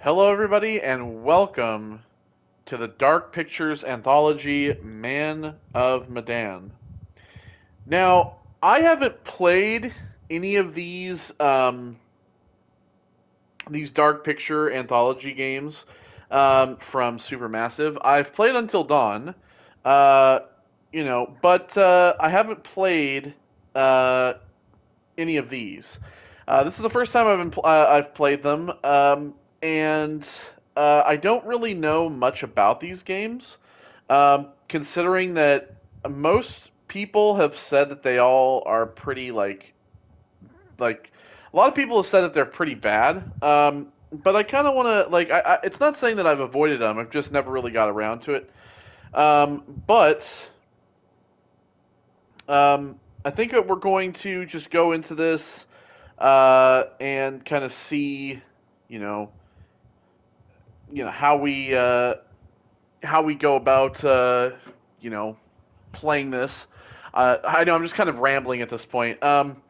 Hello, everybody, and welcome to the Dark Pictures anthology Man of Medan. Now, I haven't played any of these um, these Dark Picture anthology games um, from Supermassive. I've played Until Dawn, uh, you know, but uh, I haven't played uh, any of these. Uh, this is the first time I've been pl- uh, I've played them, um, and uh, I don't really know much about these games, um, considering that most people have said that they all are pretty like like a lot of people have said that they're pretty bad. Um, but I kind of want to like I, I, it's not saying that I've avoided them. I've just never really got around to it. Um, but um, I think that we're going to just go into this uh, and kind of see, you know, you know how we uh, how we go about uh, you know playing this. Uh, I know I'm just kind of rambling at this point. Um,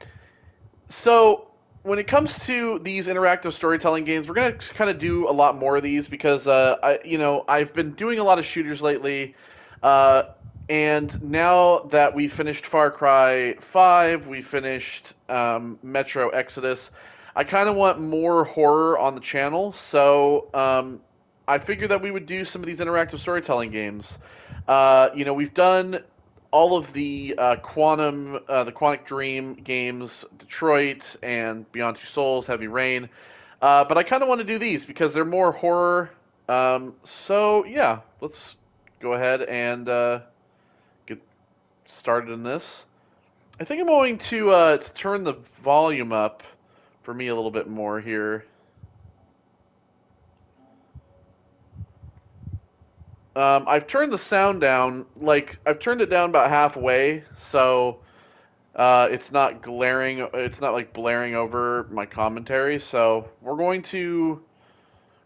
so when it comes to these interactive storytelling games, we're gonna kind of do a lot more of these because uh, I, you know, I've been doing a lot of shooters lately, uh, and now that we finished Far Cry Five, we finished um, Metro Exodus. I kind of want more horror on the channel, so um, I figured that we would do some of these interactive storytelling games. Uh, you know, we've done all of the uh, quantum, uh, the Quantic Dream games, Detroit and Beyond Two Souls, Heavy Rain. Uh, but I kind of want to do these because they're more horror. Um, so yeah, let's go ahead and uh, get started in this. I think I'm going to, uh, to turn the volume up for me a little bit more here. Um, I've turned the sound down, like I've turned it down about halfway, so uh, it's not glaring. It's not like blaring over my commentary. So we're going to,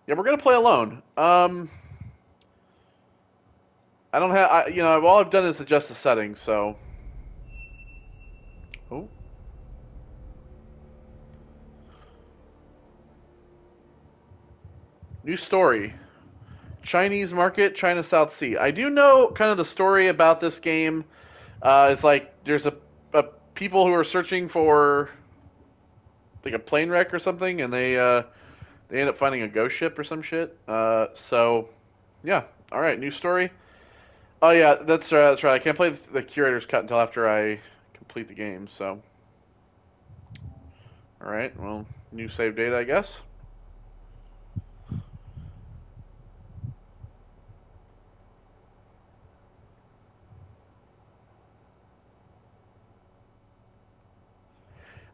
yeah, we're gonna play alone. Um, I don't have, I, you know, all I've done is adjust the settings. So, oh, new story. Chinese market, China South Sea. I do know kind of the story about this game. Uh, it's like there's a, a people who are searching for like a plane wreck or something, and they uh, they end up finding a ghost ship or some shit. Uh, so yeah, all right, new story. Oh yeah, that's uh, that's right. I can't play the curator's cut until after I complete the game. So all right, well, new save data, I guess.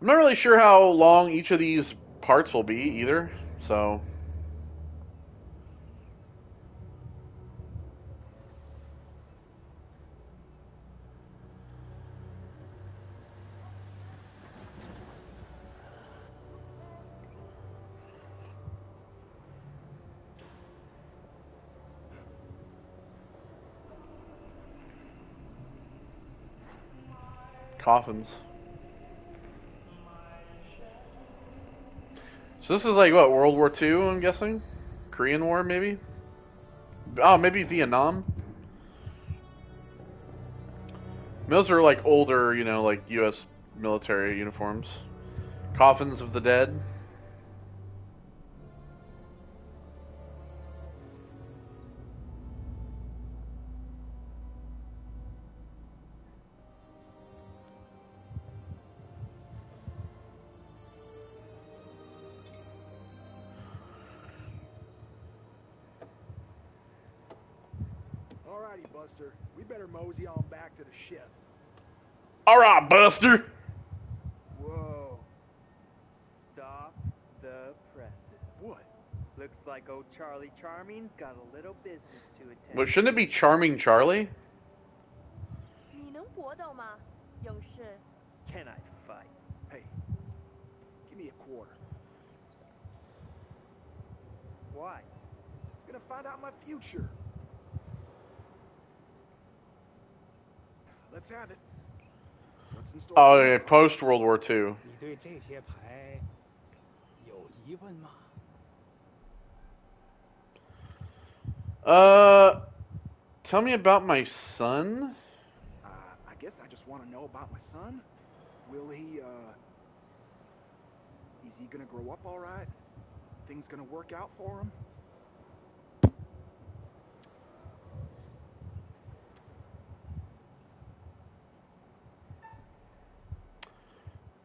I'm not really sure how long each of these parts will be either, so. Coffins. So this is like what World War II? I'm guessing, Korean War maybe. Oh, maybe Vietnam. Those are like older, you know, like U.S. military uniforms. Coffins of the dead. mosey on back to the ship. All right, Buster. Whoa. Stop the presses. What? Looks like old Charlie Charming's got a little business to attend. Well, shouldn't it be Charming Charlie? Can I fight? Hey, give me a quarter. Why? I'm gonna find out my future. Let's have it. What's in store? Oh, for me? okay, post World War II. 你对这些牌有疑问吗？ Uh, tell me about my son. Uh, I guess I just want to know about my son. Will he, uh. Is he gonna grow up alright? Things gonna work out for him?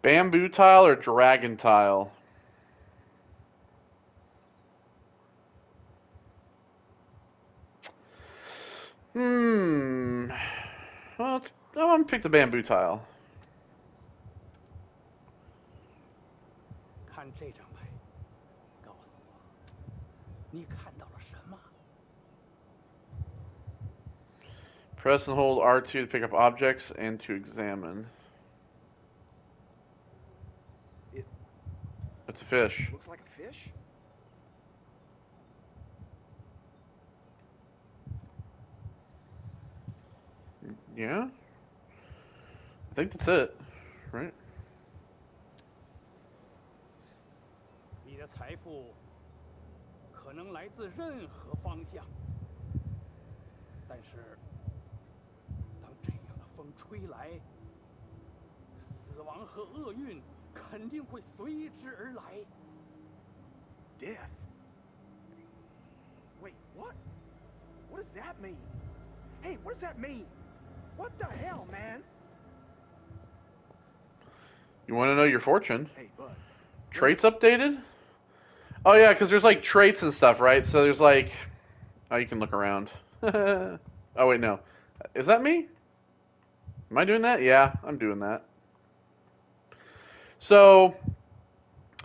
Bamboo tile or dragon tile? Hmm. Well, I'm going to pick the bamboo tile. Press and hold R2 to pick up objects and to examine. It's a fish. looks like a fish? Yeah? I think that's it, right? 你的财富可能来自任何方向，但是当这样的风吹来，死亡和厄运肯定会随之而来。 Death. Wait, what? What does that mean? Hey, what does that mean? What the hell, man? You want to know your fortune? Hey, bud. Traits updated? Oh yeah, because there's like traits and stuff, right? So there's like, oh, you can look around. oh wait, no, is that me? Am I doing that? Yeah, I'm doing that. So,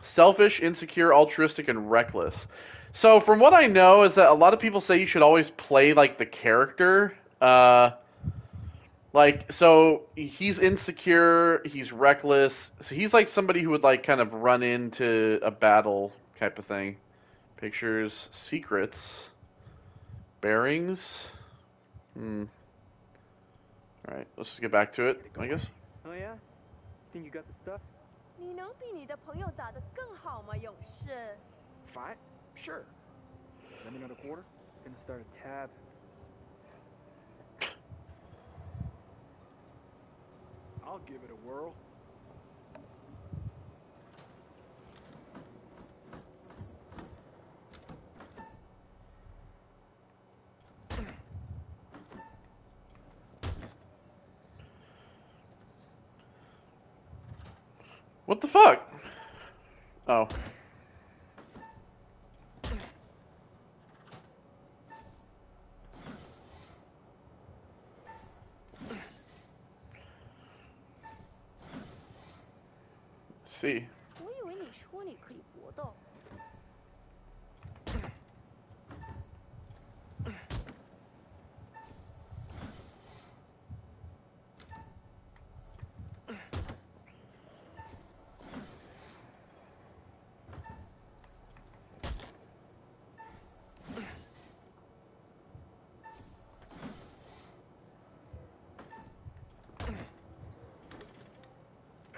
selfish, insecure, altruistic, and reckless. So from what I know is that a lot of people say you should always play like the character. Uh, like so he's insecure, he's reckless. So he's like somebody who would like kind of run into a battle type of thing. Pictures, secrets, bearings. Hmm. All right, let's just get back to it. I guess. Oh yeah? Think you got the stuff? 你能比你的朋友打得更好吗，勇士？ Fight? Sure. Let me know the quarter. Gonna start a tab. I'll give it a whirl. What the fuck? Oh. See.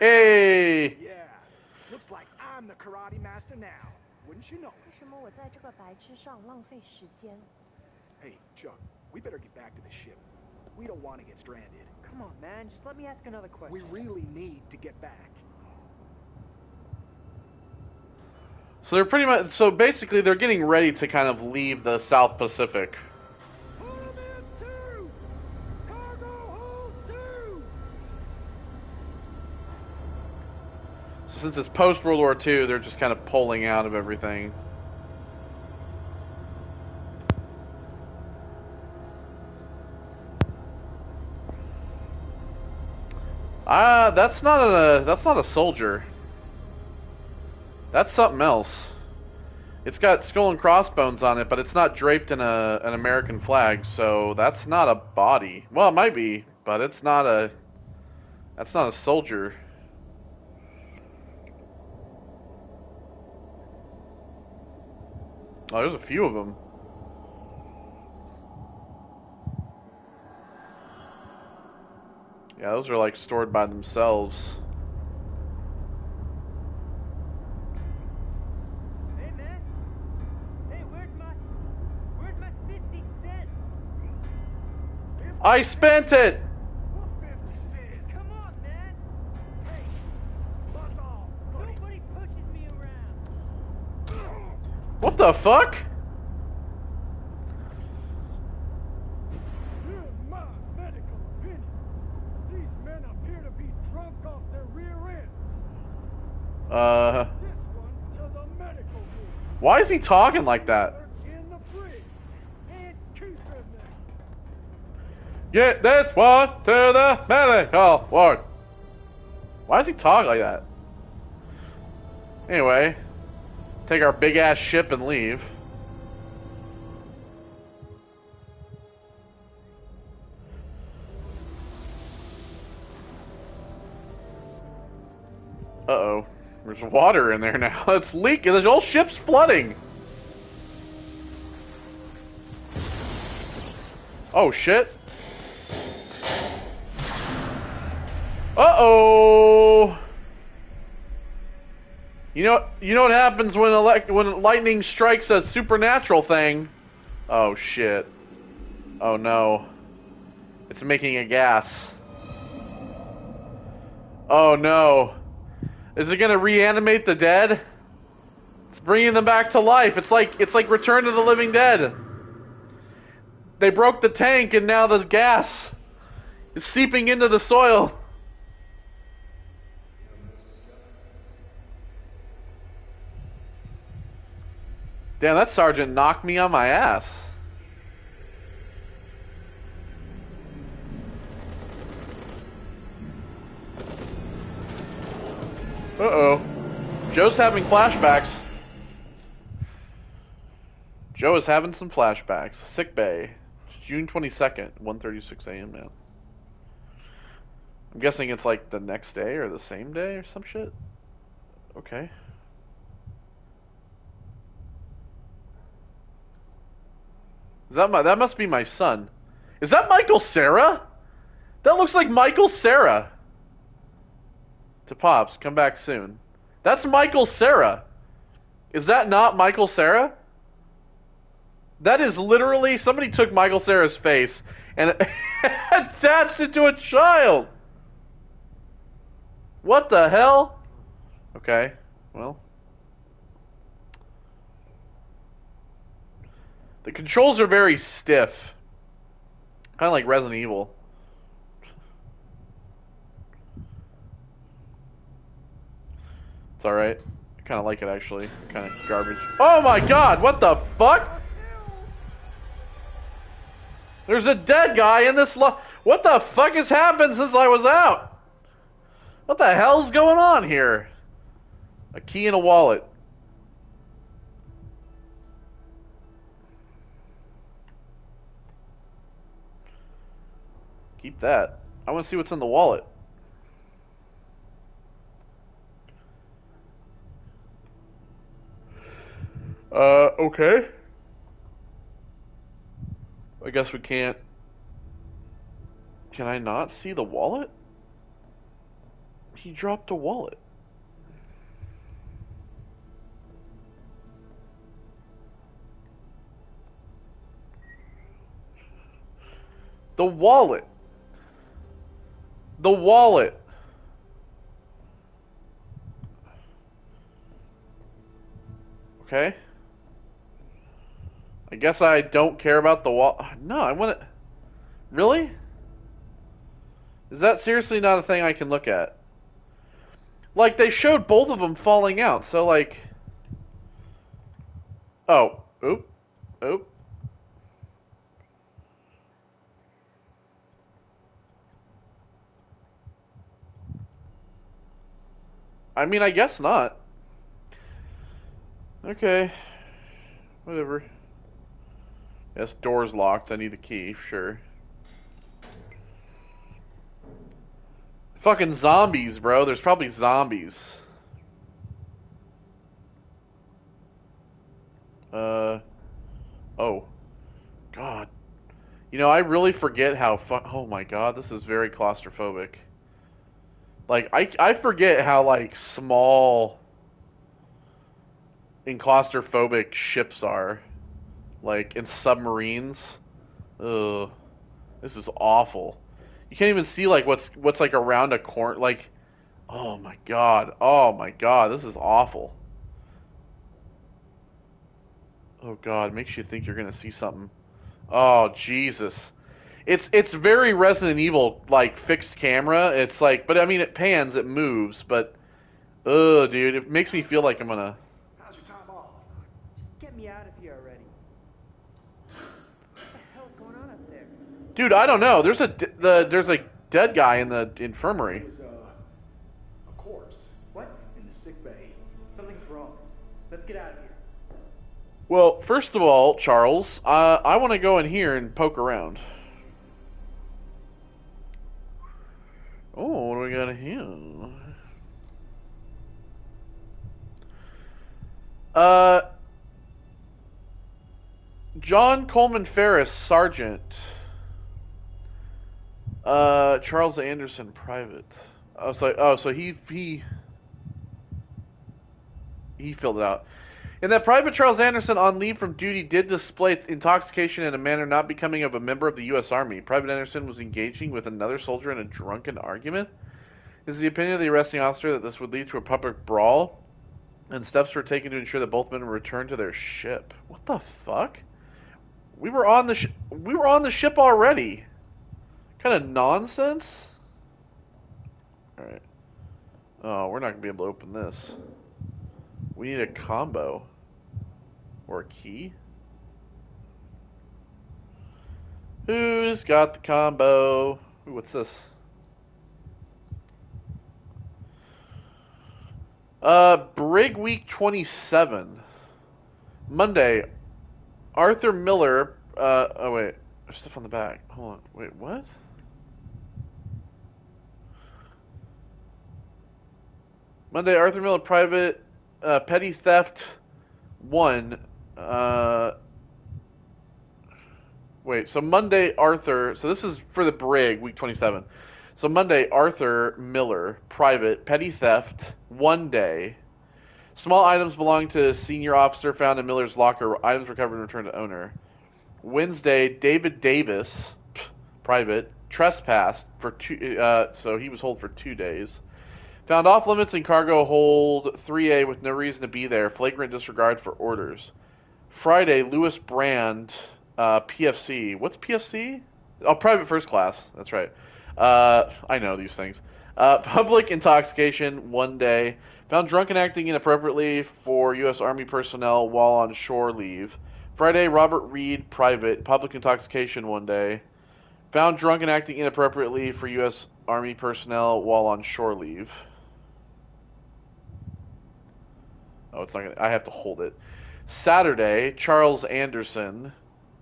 Hey. Yeah. Looks like I'm the karate master now. Wouldn't you know? Hey, Chuck, we better get back to the ship. We don't want to get stranded. Come on, man. Just let me ask another question. We really need to get back. So they're pretty much so basically they're getting ready to kind of leave the South Pacific. Since it's post World War II, they're just kind of pulling out of everything. Ah, that's not a that's not a soldier. That's something else. It's got skull and crossbones on it, but it's not draped in a an American flag, so that's not a body. Well, it might be, but it's not a that's not a soldier. Oh, there's a few of them. Yeah, those are like stored by themselves. Hey man. Hey, where's my where's my 50 cents? I spent it. Rear ends. Uh, This one to the medical ward. why is he talking like that? Other In the brig. And keeping them. Get this one to the medical ward. Why does he talk like that? Anyway, take our big ass ship and leave. Uh oh. There's water in there now. It's leaking. The whole ship's flooding. Oh shit. Uh oh. You know, you know what happens when elect when lightning strikes a supernatural thing? Oh shit. Oh no. It's making a gas. Oh no. Is it gonna reanimate the dead? It's bringing them back to life. It's like it's like Return to the Living Dead. They broke the tank and now the gas is seeping into the soil. Damn, that sergeant knocked me on my ass. Uh oh. Joe's having flashbacks. Joe is having some flashbacks. Sick bay. It's June 22nd, 1.36 a.m. now. I'm guessing it's like the next day or the same day or some shit. Okay. Is that my? That must be my son. Is that Michael Cera? That looks like Michael Cera. To pops, come back soon. That's Michael Cera. Is that not Michael Cera? That is literally somebody took Michael Cera's face and attached it to a child. What the hell? Okay, well. The controls are very stiff. Kind of like Resident Evil. It's alright. I kind of like it actually. Kind of garbage. Oh my god, what the fuck? There's a dead guy in this lo- What the fuck has happened since I was out? What the hell's going on here? A key and a wallet. Keep that. I want to see what's in the wallet. Uh, okay. I guess we can't. Can I not see the wallet? He dropped a wallet. The wallet. The wallet. Okay. I guess I don't care about the wall. No, I want to. Really? Is that seriously not a thing I can look at? Like, they showed both of them falling out, so, like. Oh. Oop. Oop. I mean, I guess not. Okay. Whatever. Yes, door's locked. I need the key, sure. Fucking zombies, bro. There's probably zombies. Uh. Oh. God. You know, I really forget how fu- Oh my god, this is very claustrophobic. Like, I, I forget how, like, small and claustrophobic ships are. Like, in submarines. Ugh. This is awful. You can't even see like what's what's like around a corner. Like, oh my god, oh my god, this is awful. Oh god, makes you think you're gonna see something. Oh Jesus, it's it's very Resident Evil like fixed camera. It's like, but I mean it pans, it moves, but, oh dude, it makes me feel like I'm gonna. How's your time off? Just get me out of here already. What the hell's going on up there? Dude, I don't know. There's a d- the there's a dead guy in the infirmary. It was uh, a corpse What? in the sick bay. Something's wrong. Let's get out of here. Well, first of all, Charles, uh, I want to go in here and poke around. Oh, what do we got here? Uh, John Coleman Ferris, Sergeant. Uh, Charles Anderson, Private. I was like, oh, so he he he filled it out. In that Private Charles Anderson, on leave from duty, did display intoxication in a manner not becoming of a member of the U.S. Army. Private Anderson was engaging with another soldier in a drunken argument. Is the opinion of the arresting officer that this would lead to a public brawl, and steps were taken to ensure that both men were returned to their ship. What the fuck? We were on the sh- we were on the ship already. Kind of nonsense. All right. Oh, we're not gonna be able to open this. We need a combo. Or key. Who's got the combo? Ooh, what's this? Uh, Brig Week 27. Monday. Arthur Miller. Uh, oh, wait. There's stuff on the back. Hold on. Wait, what? Monday, Arthur Miller, private, uh, petty theft, one. Uh, wait, so Monday, Arthur. So this is for the brig, week twenty-seven. So Monday, Arthur Miller, private, petty theft, one day. Small items belonging to senior officer found in Miller's locker. Items recovered and returned to owner. Wednesday, David Davis, private, trespassed for two. Uh, so he was hold for two days. Found off limits in cargo hold 3A with no reason to be there. Flagrant disregard for orders. Friday, Lewis Brand, uh, PFC. What's PFC? Oh, private first class. That's right. Uh, I know these things. Uh, public intoxication, one day. Found drunk and acting inappropriately for U.S. Army personnel while on shore leave. Friday, Robert Reed, private. Public intoxication, one day. Found drunk and acting inappropriately for U.S. Army personnel while on shore leave. Oh, it's not gonna. I have to hold it. Saturday, Charles Anderson,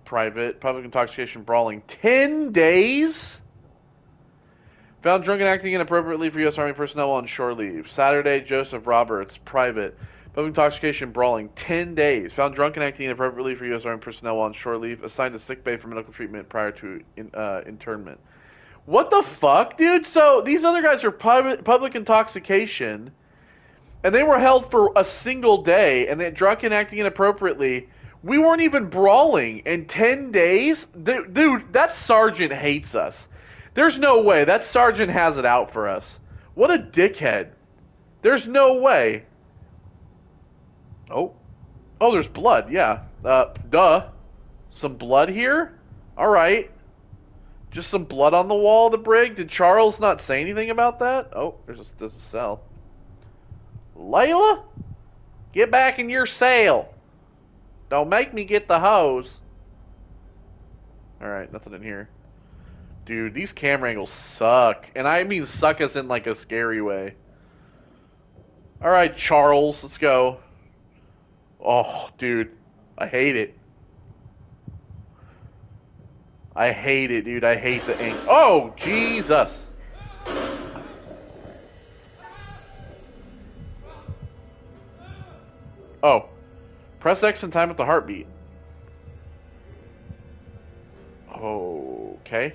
private, public intoxication brawling, ten days. Found drunk and acting inappropriately for U.S. Army personnel on shore leave. Saturday, Joseph Roberts, private, public intoxication brawling, ten days. Found drunk and acting inappropriately for U.S. Army personnel on shore leave. Assigned to sick bay for medical treatment prior to in, uh, internment. What the fuck, dude? So these other guys are public, public intoxication and they were held for a single day and they drunk and acting inappropriately. We weren't even brawling in 10 days? Dude, dude, that sergeant hates us. There's no way. That sergeant has it out for us. What a dickhead. There's no way. Oh. Oh, there's blood. Yeah. Uh, duh. Some blood here? All right. Just some blood on the wall of the brig. Did Charles not say anything about that? Oh, there's a, there's a cell. Layla, get back in your cell. Don't make me get the hose. Alright, nothing in here. Dude, these camera angles suck. And I mean suck as in like a scary way. Alright, Charles, let's go. Oh, dude. I hate it. I hate it, dude. I hate the ink. Oh, Jesus. Oh. Press X in time with the heartbeat. Okay.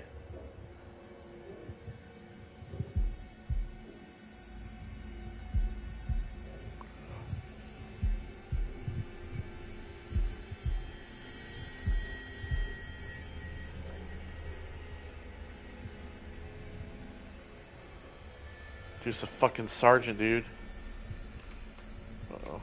Just a fucking sergeant, dude. Uh oh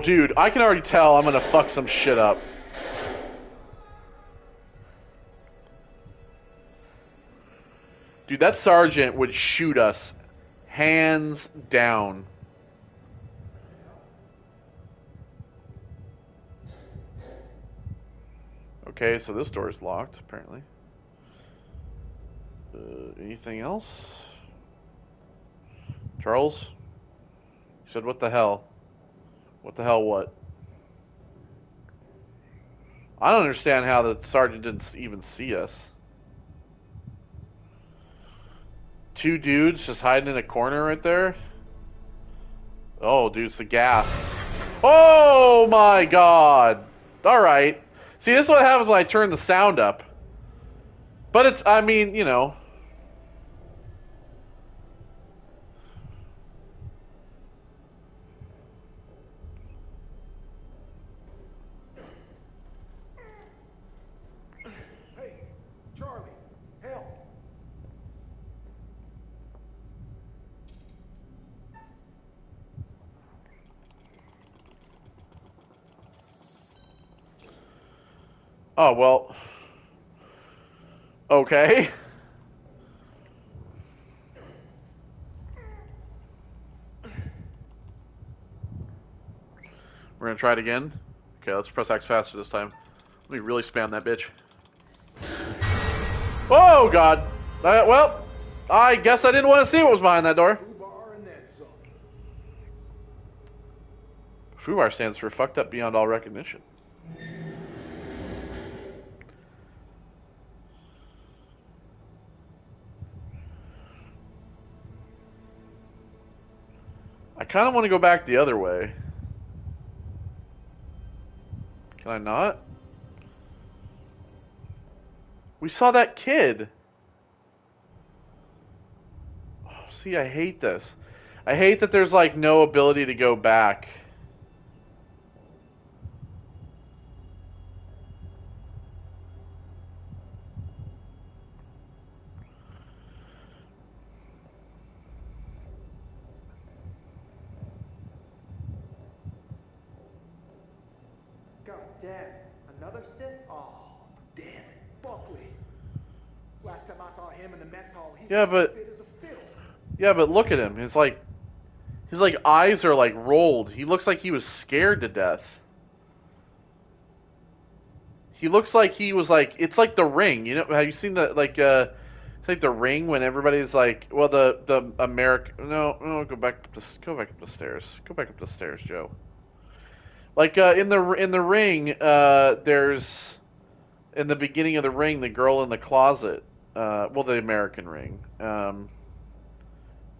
dude, I can already tell I'm gonna fuck some shit up. Dude, that sergeant would shoot us hands down. Okay, so this door is locked, apparently. Uh, anything else? Charles? Said, what the hell? What the hell, what? I don't understand how the sergeant didn't even see us. Two dudes just hiding in a corner right there. Oh, dude, it's the gas. Oh my god. Alright. See, this is what happens when I turn the sound up. But it's, I mean, you know. Oh, well. Okay. We're gonna try it again. Okay, let's press X faster this time. Let me really spam that bitch. Oh, God. Uh, well, I guess I didn't want to see what was behind that door. Fubar stands for fucked up beyond all recognition. Kind of want to go back the other way. Can I not? We saw that kid. Oh, see, I hate this. I hate that there's like no ability to go back. God damn. Another stiff? Oh, damn it, Buckley. Last time I saw him in the mess hall, he Yeah, was but- fit as a fiddle. Yeah, but look at him. He's like his like eyes are like rolled. He looks like he was scared to death. He looks like he was like it's like the ring. You know, have you seen the like uh it's like the ring when everybody's like, well the the American no, no, go back up the go back up the stairs. Go back up the stairs, Joe. Like uh in the in the ring uh there's in the beginning of the ring the girl in the closet. Uh well the American ring. Um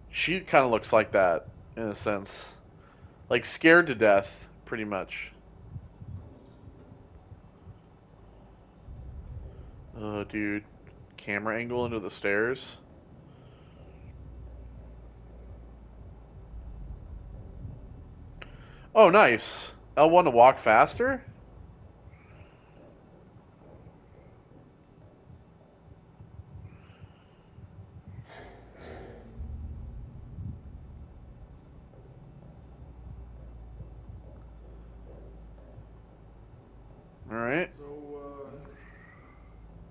she kind of looks like that in a sense, like scared to death, pretty much. Oh, dude, camera angle into the stairs. Oh, nice. L1 to walk faster? Alright. So, uh,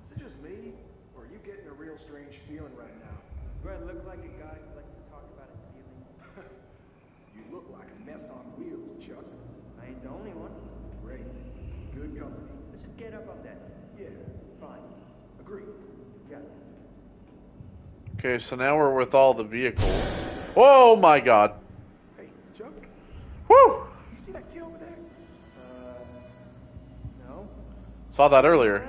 is it just me, or are you getting a real strange feeling right now? Do I look like a guy who likes to talk about his feelings? You look like a mess on wheels, Chuck. I ain't the only one. Great. Good company. Let's just get up on that. Yeah, Fine. agreed. Yeah. Okay, so now we're with all the vehicles. Oh my god. Hey, Chuck, Woo! you see that kid over there? Uh, no? Saw that earlier.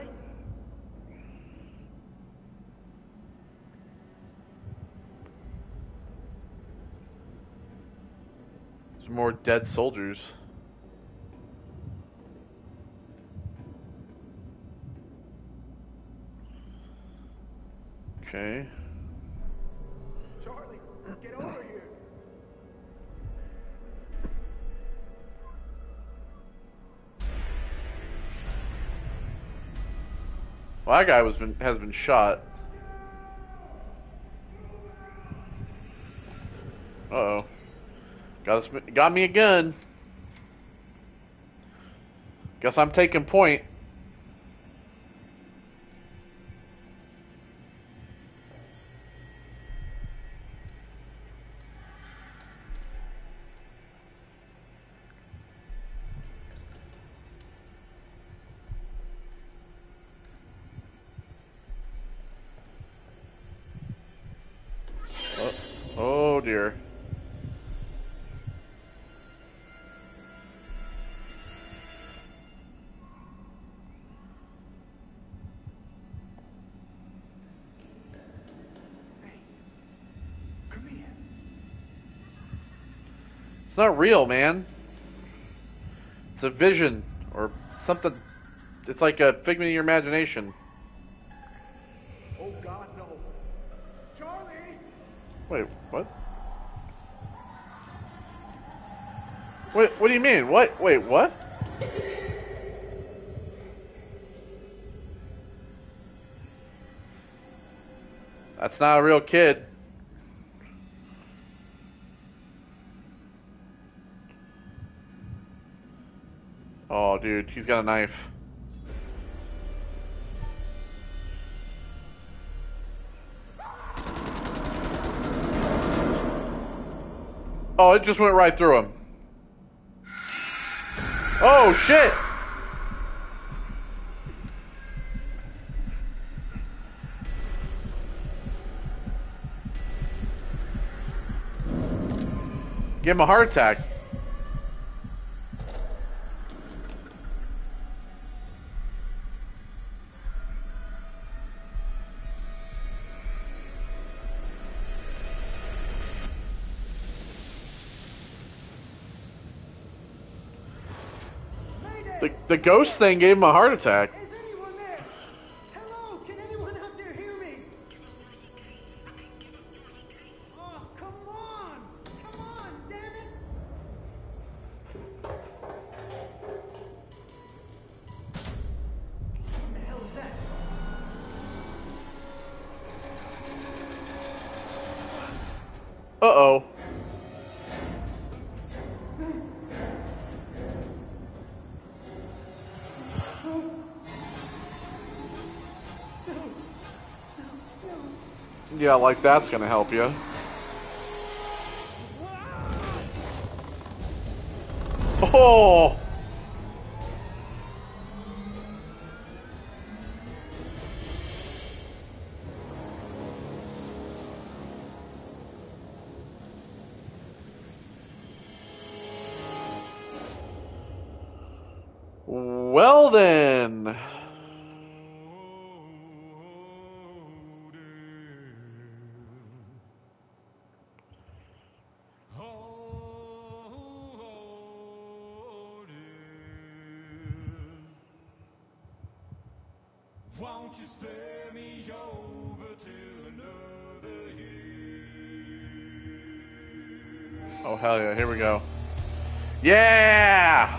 There's more dead soldiers. That guy was been has been shot. Uh oh. Got us, got me a gun. Guess I'm taking point. It's not real, man. It's a vision or something. It's like a figment of your imagination. Oh God, no. Charlie! Wait, what? Wait, what do you mean? What? Wait, what? That's not a real kid. Oh, dude, he's got a knife. Oh, it just went right through him. Oh, shit! Give him a heart attack. The, ghost thing gave him a heart attack. Yeah, like that's gonna help you. Oh! Won't you spare me over to another year? Oh hell yeah, here we go. Yeah!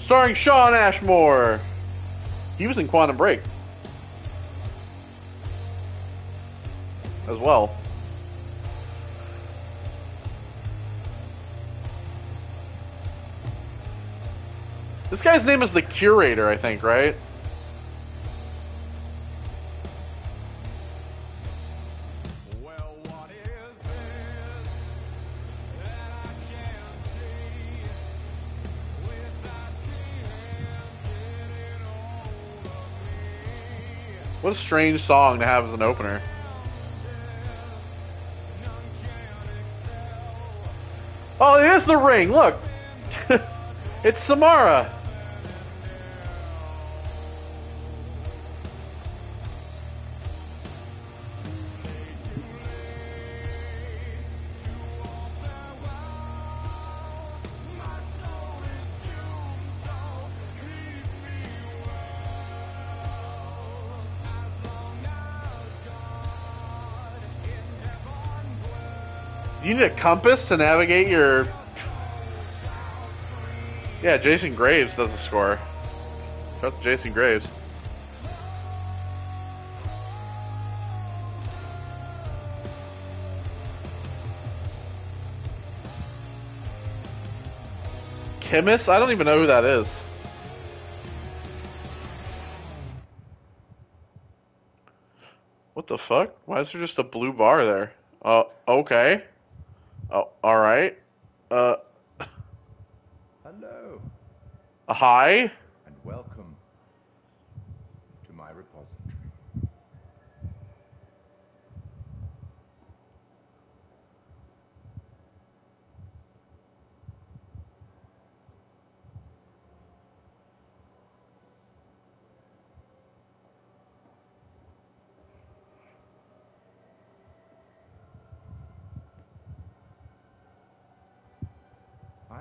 Starring Shawn Ashmore. He was in Quantum Break. As well. This guy's name is the Curator, I think, right? Well, what is this that I can't see? With thy hands getting hold of me, What a strange song to have as an opener. none can excel. Oh, it is the ring. Look, it's Samara. a compass to navigate your. Yeah, Jason Graves does the score. Shout to Jason Graves. Chemist? I don't even know who that is. What the fuck? Why is there just a blue bar there? Uh, okay. Oh, alright. Uh, Hello, hi? and welcome to my repository.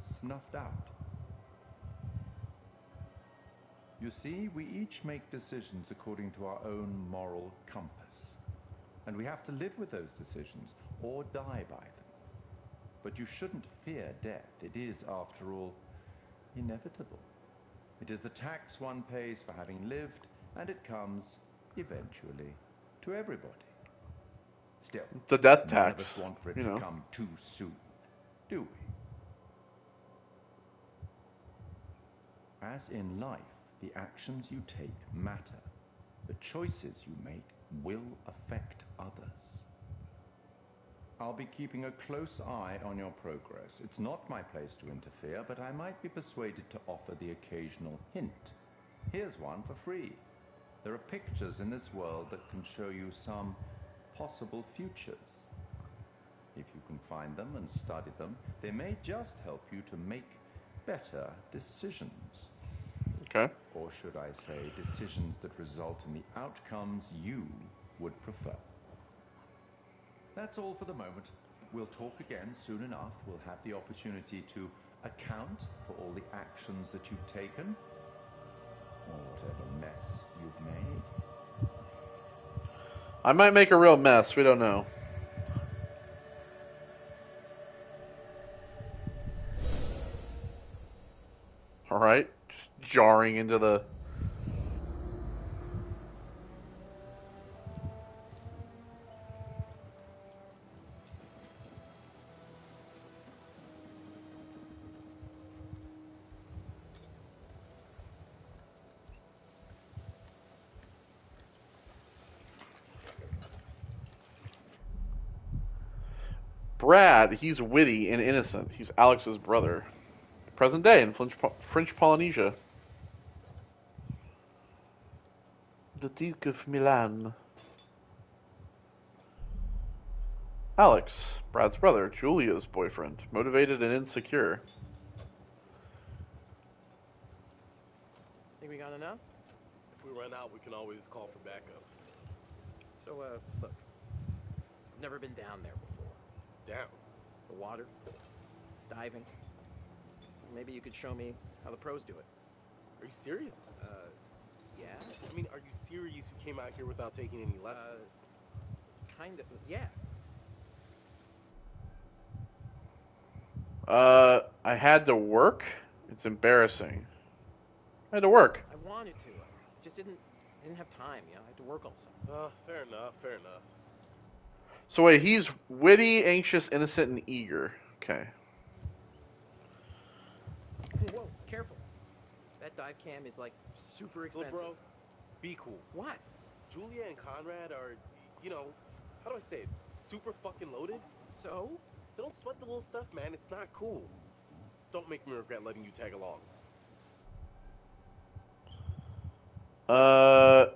snuffed out. You see, we each make decisions according to our own moral compass. And we have to live with those decisions or die by them. But you shouldn't fear death. It is, after all, inevitable. It is the tax one pays for having lived, and it comes, eventually, to everybody. Still, The death tax. none of us want for it you to know. come too soon, do we? As in life, the actions you take matter. The choices you make will affect others. I'll be keeping a close eye on your progress. It's not my place to interfere, but I might be persuaded to offer the occasional hint. Here's one for free. There are pictures in this world that can show you some possible futures. If you can find them and study them, they may just help you to make better decisions. Okay. Or should I say, decisions that result in the outcomes you would prefer. That's all for the moment. We'll talk again soon enough. We'll have the opportunity to account for all the actions that you've taken, or whatever mess you've made. I might make a real mess. We don't know. Jarring into the. Brad, he's witty and innocent. He's Alex's brother. Present day in French, French Polynesia. The Duke of Milan. Alex, Brad's brother, Julia's boyfriend, motivated and insecure. Think we got enough? If we run out, we can always call for backup. So, uh, look. I've never been down there before. Down. The water, diving. Maybe you could show me how the pros do it. Are you serious? Uh, yeah? I mean, are you serious you came out here without taking any lessons? Kind of, yeah. Uh, I had to work. It's embarrassing. I had to work. I wanted to. I just didn't didn't have time, you know. I had to work all summer. uh, fair enough, fair enough. So wait, he's witty, anxious, innocent, and eager. Okay. Whoa, careful. That dive cam is like super Look, expensive. bro, be cool. What? Julia and Conrad are, you know, how do I say it? Super fucking loaded. So? So don't sweat the little stuff, man. It's not cool. Don't make me regret letting you tag along. Uh,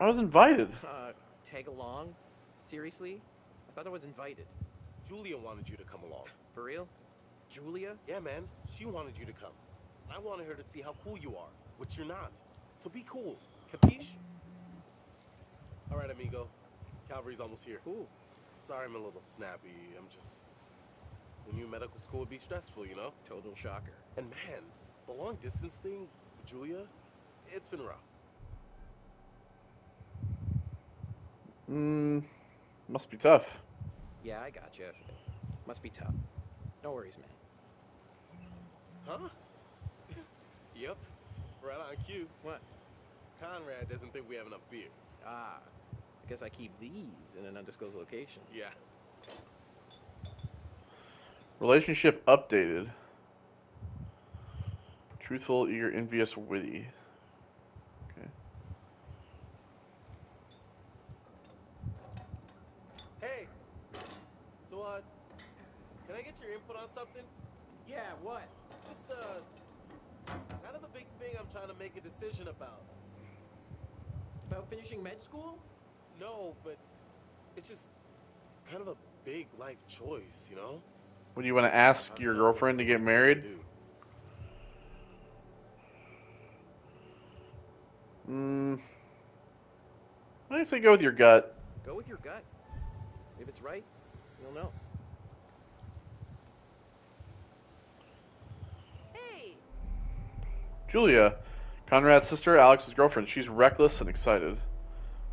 I was invited. Uh, tag along? Seriously? I thought I was invited. Julia wanted you to come along. For real? Julia? Yeah, man. She wanted you to come. I wanted her to see how cool you are, which you're not. So be cool. Capiche? All right, amigo. Calvary's almost here. Cool. Sorry I'm a little snappy. I'm just, who knew medical school would be stressful, you know? Total shocker. And man, the long distance thing with Julia, it's been rough. Mm, must be tough. Yeah, I got you. Must be tough. No worries, man. Huh? yep. Right on cue. What? Conrad doesn't think we have enough beer. Ah, I guess I keep these in an undisclosed location. Yeah. Relationship updated. Truthful, eager, envious, witty. Okay. Hey. So, uh, can I get your input on something? Yeah, what? Just, uh, kind of a big thing I'm trying to make a decision about. About finishing med school? No, but it's just kind of a big life choice, you know? What do you want to ask your girlfriend to get married? Mm, I say go with your gut. Go with your gut. If it's right, you'll know. Hey, Julia, Conrad's sister, Alex's girlfriend. She's reckless and excited.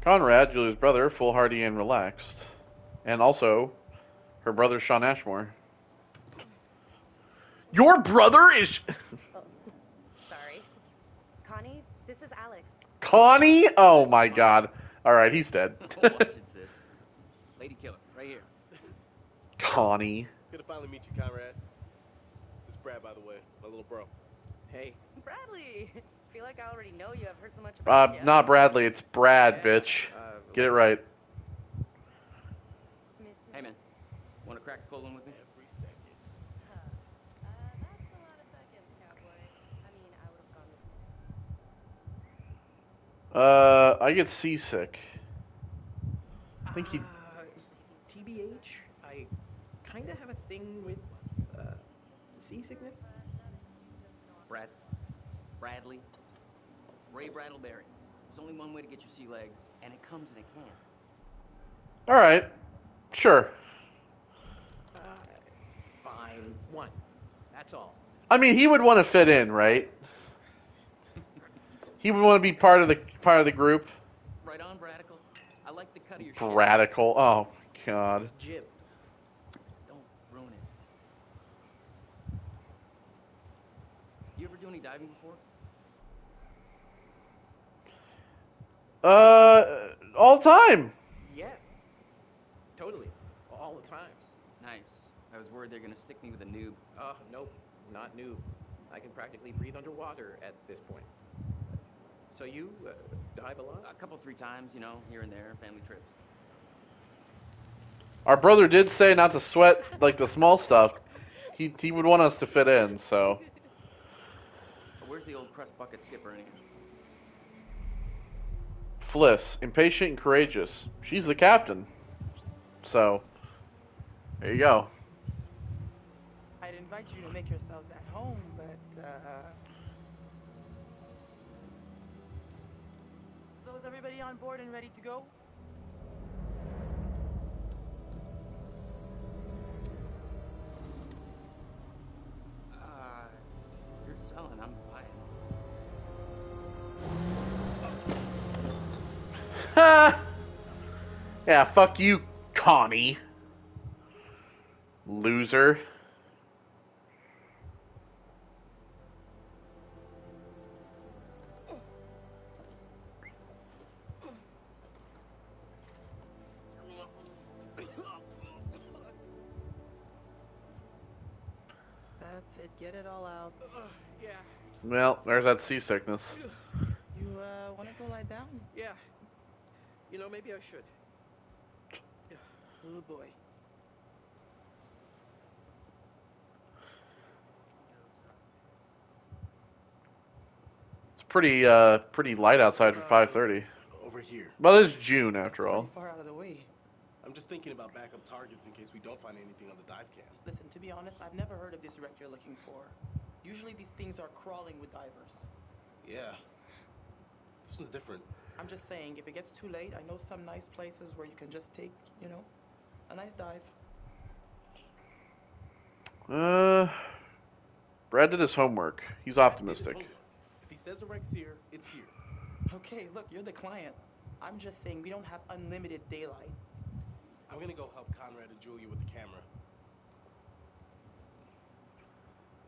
Conrad, Julia's brother, foolhardy and relaxed. And also, her brother, Shawn Ashmore. Your brother is. Oh, sorry. Connie, this is Alex. Connie? Oh my god. Alright, he's dead. Watch it, sis. Lady killer, right here. Connie. Good to finally meet you, Conrad. This is Brad, by the way, my little bro. Hey. Bradley. I feel like I already know you. I've heard so much Uh, about you. not Bradley, it's Brad, bitch. Get it right. Hey, man. Want to crack a cold one with me? Every second. Uh, that's a lot of seconds, cowboy. I mean, I would have gone with Uh, I get seasick. I think he. Uh, TBH, I kind of have a thing with uh, seasickness. Brad. Bradley. Ray Bradleberry. There's only one way to get your sea legs, and it comes in a can. Alright. Sure. Uh, fine, one. That's all. I mean, he would want to fit in, right? He would want to be part of the part of the group. Right on, Bradical. I like the cut of your shit. Radical. Oh god. It's Jib. Don't ruin it. You ever do any diving before? Uh, all time. Yeah. Totally. All the time. Nice. I was worried they're gonna stick me with a noob. Uh, nope. Not new. I can practically breathe underwater at this point. So you uh, dive a lot? A couple, three times, you know, here and there, family trips. Our brother did say not to sweat like the small stuff. He he would want us to fit in, so. Where's the old crust bucket skipper anyway? Fliss, impatient and courageous. She's the captain. So, there you go. I'd invite you to make yourselves at home, but uh So is everybody on board and ready to go? Uh, you're selling, I'm yeah, fuck you, Connie. Loser. That's it. Get it all out. yeah. Well, there's that seasickness. You uh wanna go lie down? Yeah. You know, maybe I should. Oh boy. It's pretty uh pretty light outside for 5:30. Over here. But it's June after all. Far out of the way. I'm just thinking about backup targets in case we don't find anything on the dive cam. Listen, to be honest, I've never heard of this wreck you're looking for. Usually these things are crawling with divers. Yeah. This one's different. I'm just saying, if it gets too late, I know some nice places where you can just take, you know, a nice dive. Uh, Brad did his homework. He's optimistic. If he says the wreck's here, it's here. Okay, look, you're the client. I'm just saying we don't have unlimited daylight. I'm gonna go help Conrad and Julia with the camera.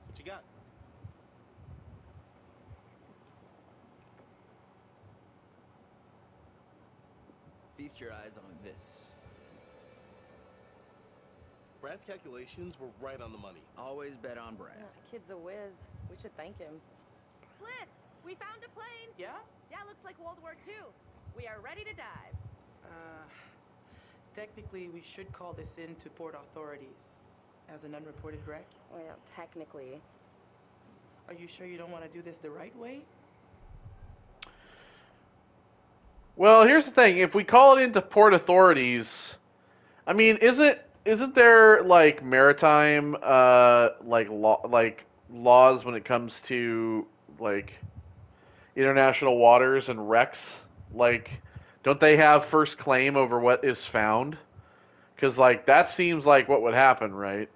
What you got? Feast your eyes on this. Brad's calculations were right on the money. Always bet on Brad. Kid's a whiz. We should thank him. Fliss, we found a plane. Yeah? Yeah, looks like World War II. We are ready to dive. Uh, technically, we should call this in to port authorities as an unreported wreck. Well, technically. Are you sure you don't want to do this the right way? Well, here's the thing: if we call it into port authorities, I mean, isn't isn't there like maritime uh like law like laws when it comes to like international waters and wrecks? Like, don't they have first claim over what is found? Because like that seems like what would happen, right?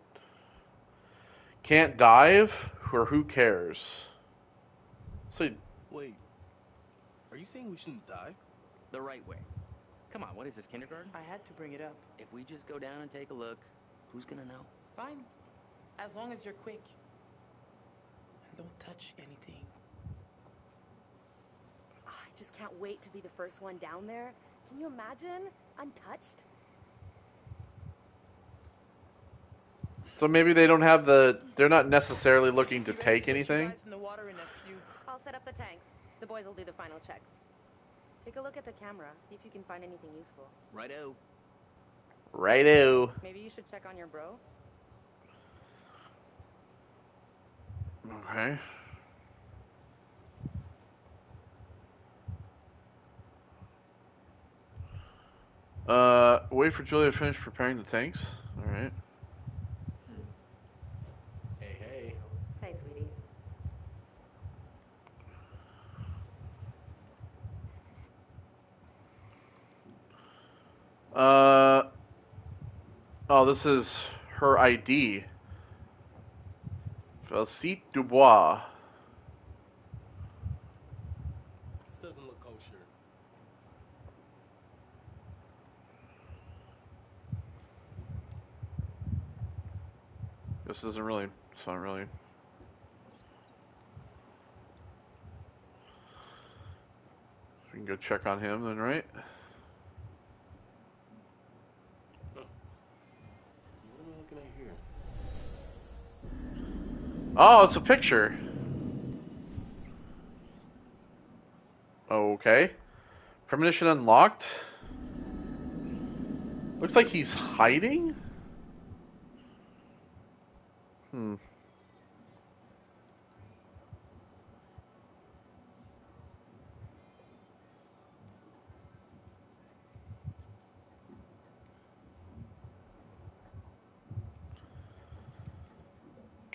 Can't dive, or who cares? So Wait, are you saying we shouldn't dive? The right way. Come on, what is this, kindergarten? I had to bring it up. If we just go down and take a look, who's gonna know? Fine. As long as you're quick. And don't touch anything. I just can't wait to be the first one down there. Can you imagine? Untouched? So maybe they don't have the. They're not necessarily looking to take anything. the water in a few. I'll set up the tanks. The boys will do the final checks. Take a look at the camera. See if you can find anything useful. Righto. Righto. Maybe you should check on your bro. Okay. Uh, wait for Julia to finish preparing the tanks. All right. Hey, hey. Hey, sweetie. Uh. Oh, this is her ID. Felicite Dubois. This doesn't look kosher. This isn't really. It's not really. We can go check on him then, right? What am I looking at here? Oh, it's a picture. Okay. Premonition unlocked. Looks like he's hiding. Hmm.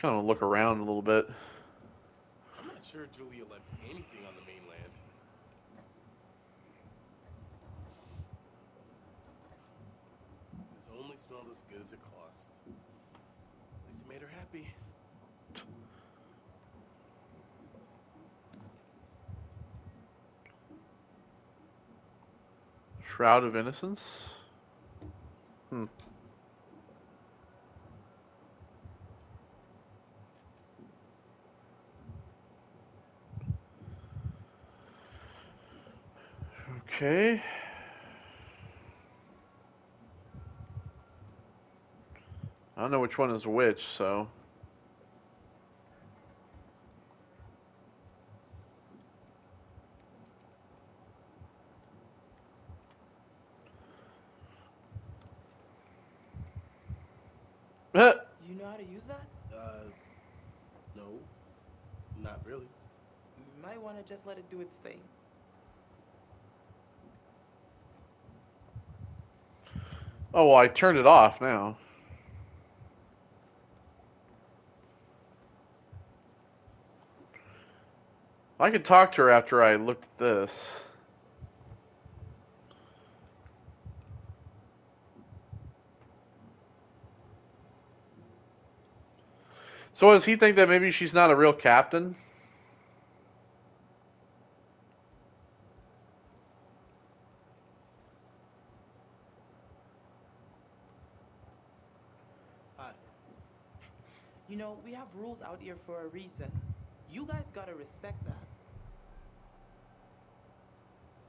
Kind of look around a little bit. I'm not sure Julia left anything on the mainland. This only smelled as good as it cost. At least it made her happy. Shroud of Innocence. Hmm. Okay. I don't know which one is which, so. Uh, You know how to use that? Uh, no, not really. You might want to just let it do its thing. Oh, well, I turned it off now. I could talk to her after I looked at this. So does he think that maybe she's not a real captain? Know, we have rules out here for a reason. You guys gotta respect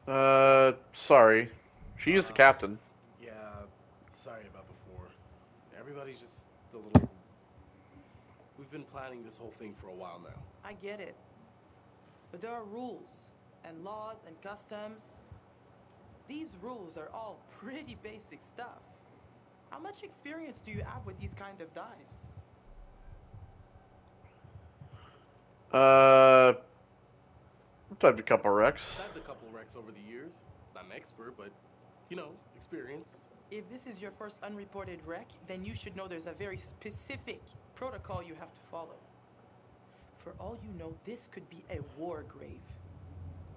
that. Uh, sorry. She is the captain. Yeah, sorry about before. Everybody's just a little. We've been planning this whole thing for a while now. I get it. But there are rules and laws and customs. These rules are all pretty basic stuff. How much experience do you have with these kind of dives? Uh, I've dived a couple wrecks. I've had a couple wrecks over the years. Not an expert, but you know, experienced. If this is your first unreported wreck, then you should know there's a very specific protocol you have to follow. For all you know, this could be a war grave.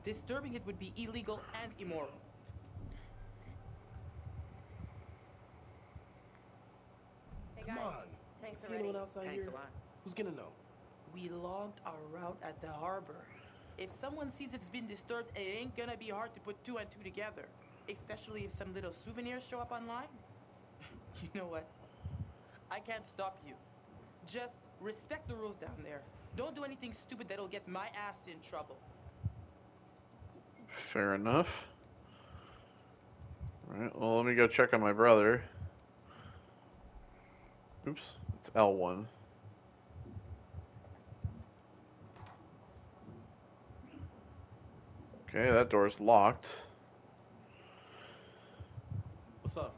Disturbing it would be illegal and immoral. Hey Come guys, on. tanks See ready. anyone else out Thanks here? a lot. Who's gonna know? We logged our route at the harbor. If someone sees it's been disturbed, it ain't gonna be hard to put two and two together. Especially if some little souvenirs show up online. you know what? I can't stop you. Just respect the rules down there. Don't do anything stupid that'll get my ass in trouble. Fair enough. Alright, well, let me go check on my brother. Oops, it's L1. Okay, that door's locked. What's up?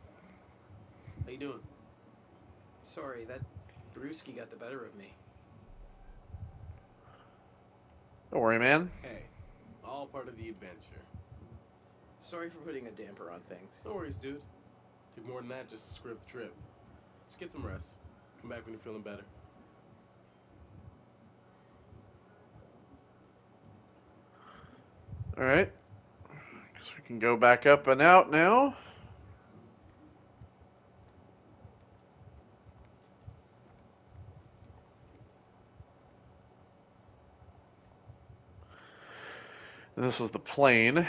How you doing? Sorry, that brewski got the better of me. Don't worry, man. Hey, all part of the adventure. Sorry for putting a damper on things. No worries, dude. Took more than that just to script the trip. Just get some rest. Come back when you're feeling better. Alright. Guess we can go back up and out now. And this was the plane.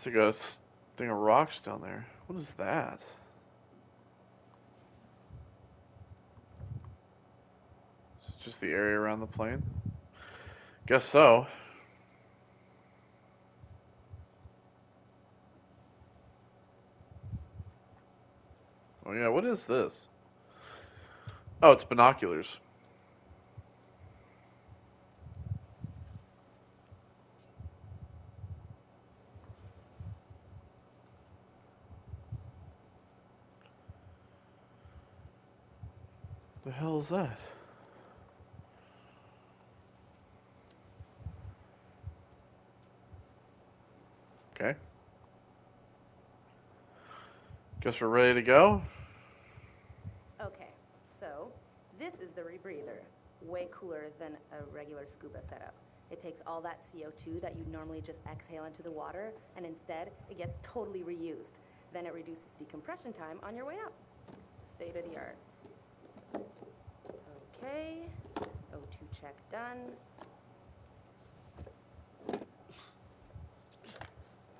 It's like a thing of rocks down there. What is that? Is it just the area around the plane? Guess so. Oh yeah, what is this? Oh, it's binoculars. The is that? Okay. Guess we're ready to go. Okay, so this is the rebreather. Way cooler than a regular scuba setup. It takes all that CO2 that you normally just exhale into the water, and instead, it gets totally reused. Then it reduces decompression time on your way up. State of the art. Okay, O2 check done.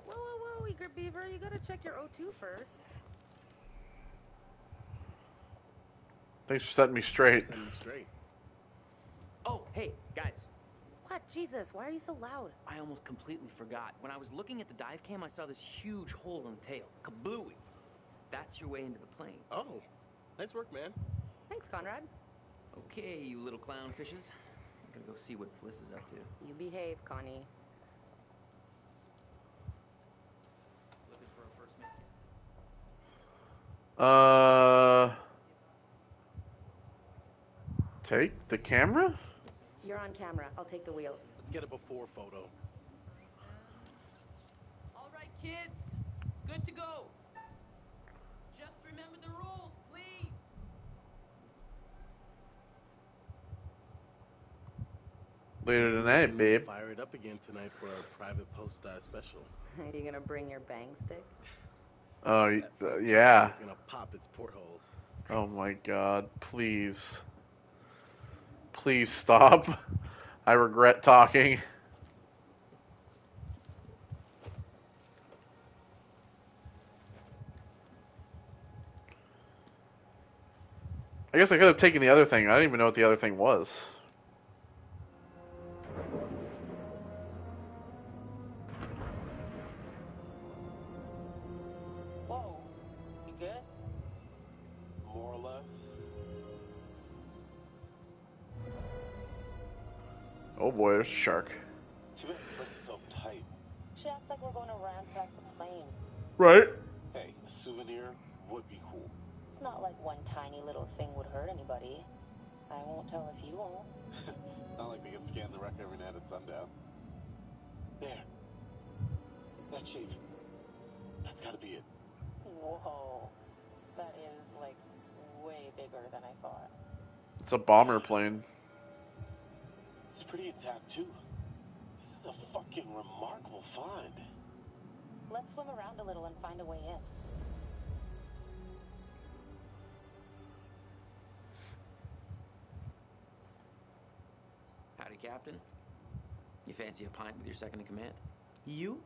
Whoa, whoa, whoa, Eager Beaver, you gotta check your O2 first. Thanks for setting me straight. Setting me straight. Oh, hey, guys. What? Jesus, why are you so loud? I almost completely forgot. When I was looking at the dive cam, I saw this huge hole in the tail. Kablooey. That's your way into the plane. Oh, nice work, man. Thanks, Conrad. Okay, you little clownfishes. I'm gonna go see what Fliss is up to. You behave, Connie. Looking for a first mate. Uh, take the camera. You're on camera. I'll take the wheels. Let's get a before photo. All right, kids, good to go. Just remember the rules, please. Later tonight, babe. Fire it up again tonight for our private post uh, special. Are you gonna bring your bang stick? Oh, uh, yeah. It's gonna pop its portholes. Oh my god, please. Please stop. I regret talking. I guess I could have taken the other thing. I didn't even know what the other thing was. Oh boy, there's a shark. Too bad the place is so tight. She acts like we're going to ransack the plane. Right? Hey, a souvenir would be cool. It's not like one tiny little thing would hurt anybody. I won't tell if you won't. Not like they can scan the wreck every night at sundown. There. That shape. That's gotta be it. Whoa. That is, like, way bigger than I thought. It's a bomber plane. It's pretty intact, too. This is a fucking remarkable find. Let's swim around a little and find a way in. Howdy, Captain. You fancy a pint with your second in command? You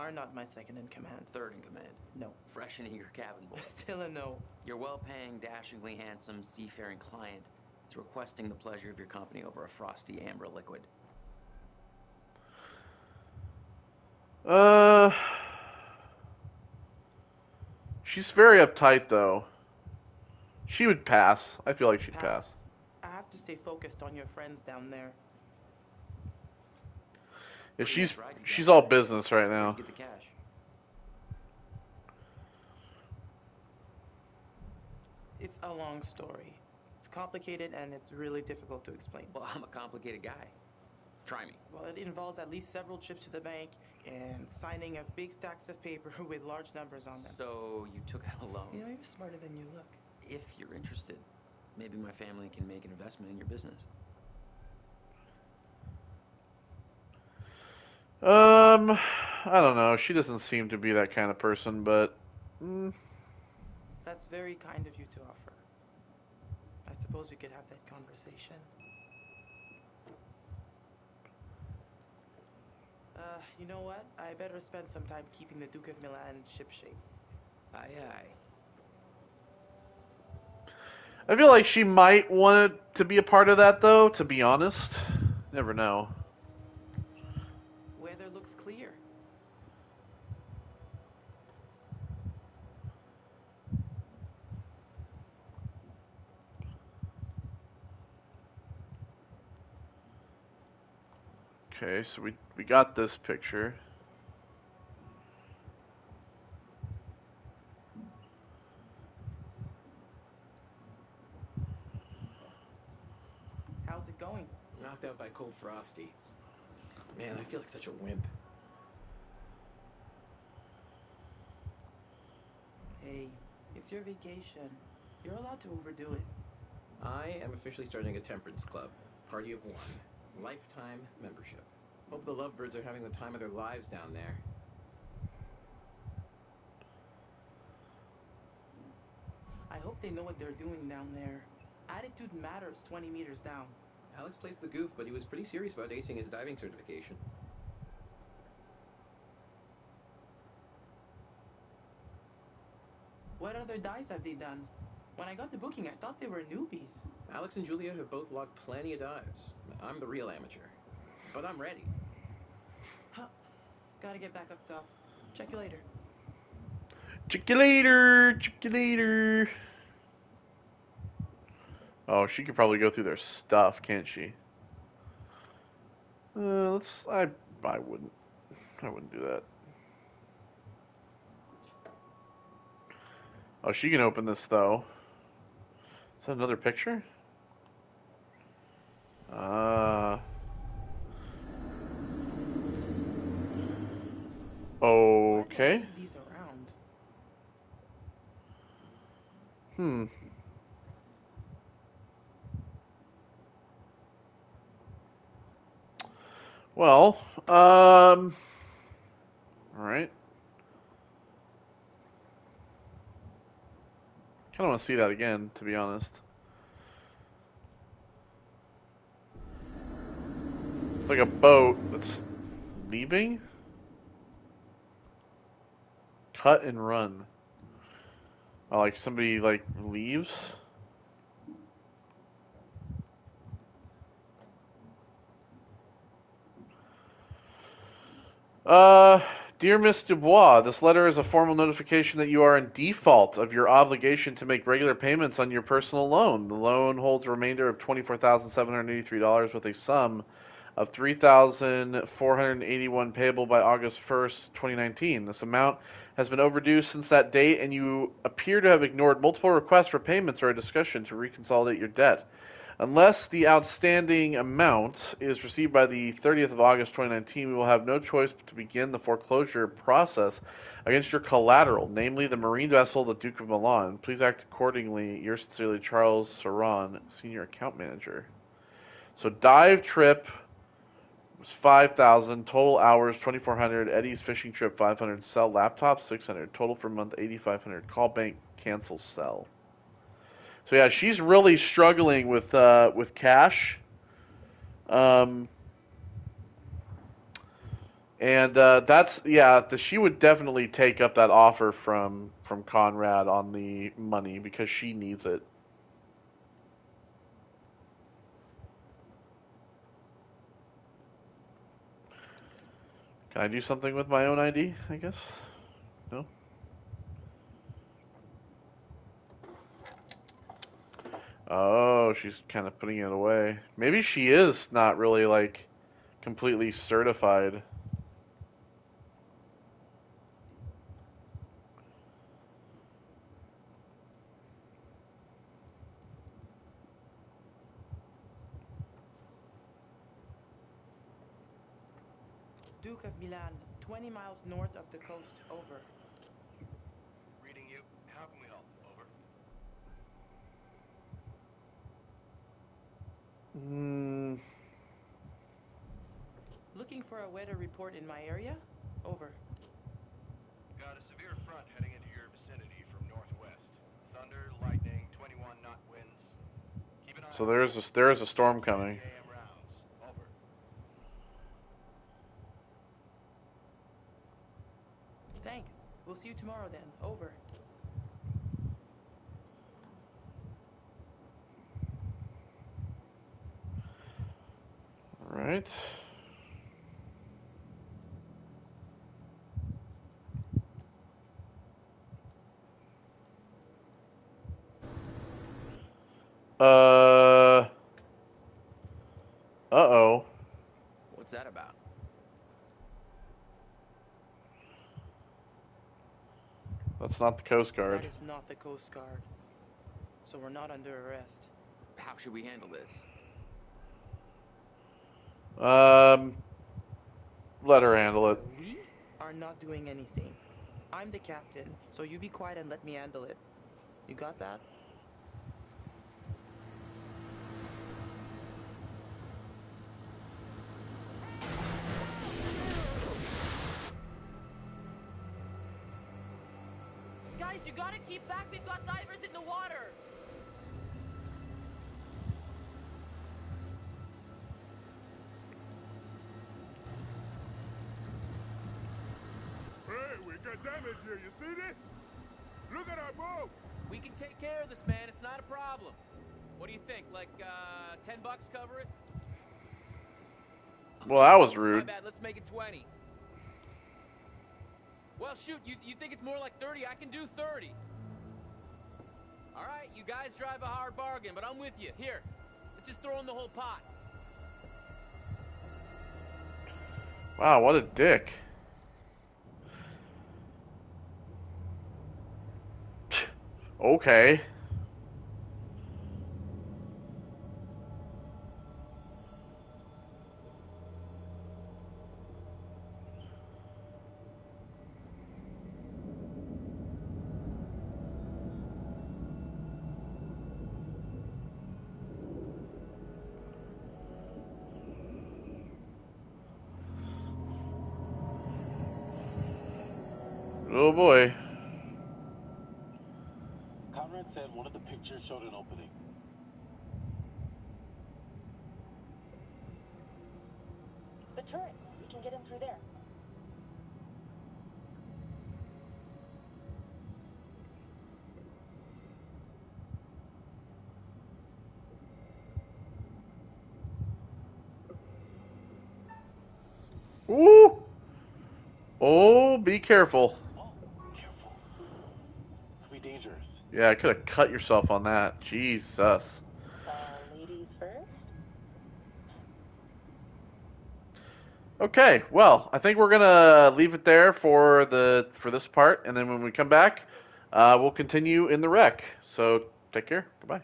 are not my second in command. Third in command. No. Fresh and eager cabin boy. Still a no. Your well-paying, dashingly handsome, seafaring client is requesting the pleasure of your company over a frosty amber liquid. Uh, she's very uptight though. She would pass. I feel like she'd pass. I have to stay focused on your friends down there. Yeah, she's she's all business right now. Get the cash. It's a long story. It's complicated and it's really difficult to explain. Well, I'm a complicated guy. Try me. Well, it involves at least several trips to the bank and signing of big stacks of paper with large numbers on them. So you took out a loan. You know, you're smarter than you look. If you're interested, maybe my family can make an investment in your business. Um, I don't know. She doesn't seem to be that kind of person, but mm, That's very kind of you to offer. Suppose we could have that conversation. Uh, you know what? I better spend some time keeping the Duke of Milan shipshape. Aye, aye. I feel like she might want to be a part of that, though. To be honest, never know. Weather looks clear. Okay, so we we got this picture. How's it going? Knocked out by Cold Frosty. Man, I feel like such a wimp. Hey, it's your vacation. You're allowed to overdo it. I am officially starting a temperance club. Party of one. Lifetime membership. Hope the lovebirds are having the time of their lives down there. I hope they know what they're doing down there. Attitude matters 20 meters down. Alex plays the goof, but he was pretty serious about acing his diving certification. What other dives have they done? When I got the booking, I thought they were newbies. Alex and Julia have both logged plenty of dives. I'm the real amateur. But I'm ready. Huh. Gotta get back up top. Check you later. Check you later. Check you later. Oh, she could probably go through their stuff, can't she? Uh, let's. I. I wouldn't. I wouldn't do that. Oh, she can open this though. Is that another picture? Uh. Okay. These around. Hmm. Well, um, all right. Kind of want to see that again, to be honest. It's like a boat that's leaving. Cut and run. Oh, like somebody like leaves. Uh, dear Miss Dubois, this letter is a formal notification that you are in default of your obligation to make regular payments on your personal loan. The loan holds a remainder of twenty-four thousand seven hundred eighty-three dollars with a sum of three thousand four hundred eighty-one payable by August first, twenty nineteen. This amount has been overdue since that date, and you appear to have ignored multiple requests for payments or a discussion to reconsolidate your debt. Unless the outstanding amount is received by the 30th of August 2019, we will have no choice but to begin the foreclosure process against your collateral, namely the marine vessel, the Duke of Milan. Please act accordingly. Yours sincerely, Charles Saran, Senior Account Manager. So dive trip was 5,000, total hours 2,400, Eddie's fishing trip 500, sell laptop 600, total for month 8,500, call bank, cancel, sell. So yeah, she's really struggling with uh, with cash. Um, and uh, that's yeah, the, she would definitely take up that offer from from Conrad on the money because she needs it. Can I do something with my own ID? I guess. No. Oh, she's kind of putting it away. Maybe she is not really like completely certified. Duke of Milan, 20 miles north of the coast. Over. Reading you. How can we help? Over. Hmm. Looking for a weather report in my area? Over. Got a severe front heading into your vicinity from northwest. Thunder, lightning, 21 knot winds. Keep an eye So there is a there is a storm coming. AM rounds. Over. Thanks. We'll see you tomorrow then. Over. All right. Uh. Uh oh. What's that about? That's not the Coast Guard. That is not the Coast Guard. So we're not under arrest. How should we handle this? Um. Let her handle it. We are not doing anything. I'm the captain, so you be quiet and let me handle it. You got that? Gotta keep back. We've got divers in the water. Hey, we got damage here. You see this? Look at our boat. We can take care of this, man. It's not a problem. What do you think? Like, uh, 10 bucks cover it? Well, that was My rude. bad. Let's make it 20. Well, shoot, you, you think it's more like 30? I can do 30. All right, you guys drive a hard bargain, but I'm with you. Here, let's just throw in the whole pot. Wow, what a dick. Okay. Be careful. Could be dangerous. Yeah, I could have cut yourself on that. Jesus. Uh, ladies first. Okay, well, I think we're gonna leave it there for the for this part, and then when we come back, uh, we'll continue in the wreck. So take care. Goodbye.